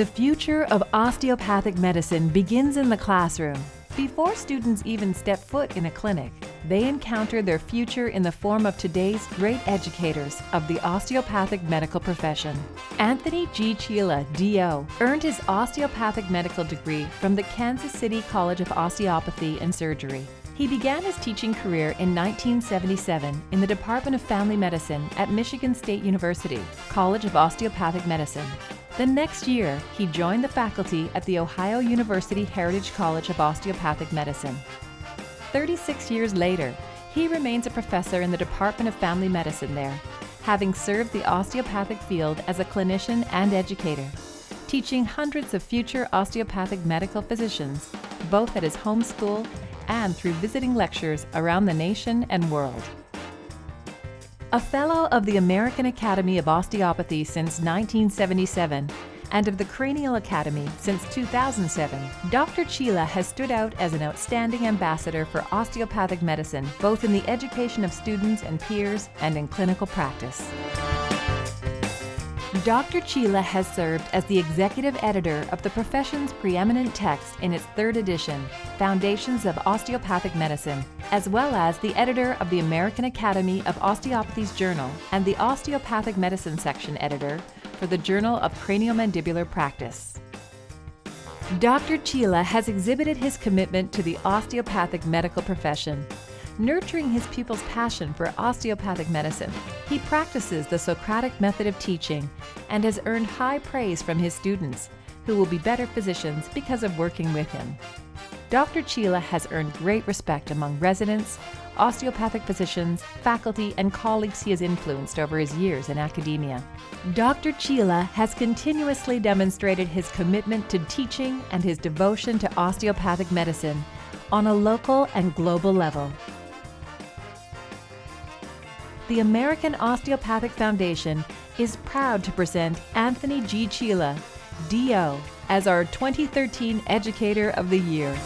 The future of osteopathic medicine begins in the classroom. Before students even step foot in a clinic, they encounter their future in the form of today's great educators of the osteopathic medical profession. Anthony G. Chila, DO, earned his osteopathic medical degree from the Kansas City College of Osteopathy and Surgery. He began his teaching career in 1977 in the Department of Family Medicine at Michigan State University, College of Osteopathic Medicine. The next year, he joined the faculty at the Ohio University Heritage College of Osteopathic Medicine. 36 years later, he remains a professor in the Department of Family Medicine there, having served the osteopathic field as a clinician and educator, teaching hundreds of future osteopathic medical physicians, both at his home school and through visiting lectures around the nation and world. A Fellow of the American Academy of Osteopathy since 1977 and of the Cranial Academy since 2007, Dr. Chila has stood out as an outstanding ambassador for osteopathic medicine, both in the education of students and peers and in clinical practice. Dr. Chila has served as the executive editor of the profession's preeminent text in its third edition, Foundations of Osteopathic Medicine, as well as the editor of the American Academy of Osteopathy's Journal and the Osteopathic Medicine section editor for the Journal of Craniomandibular Practice. Dr. Chila has exhibited his commitment to the osteopathic medical profession nurturing his pupils' passion for osteopathic medicine. He practices the Socratic method of teaching and has earned high praise from his students, who will be better physicians because of working with him. Dr. Chila has earned great respect among residents, osteopathic physicians, faculty, and colleagues he has influenced over his years in academia. Dr. Chila has continuously demonstrated his commitment to teaching and his devotion to osteopathic medicine on a local and global level the American Osteopathic Foundation is proud to present Anthony G. Chila, DO, as our 2013 Educator of the Year.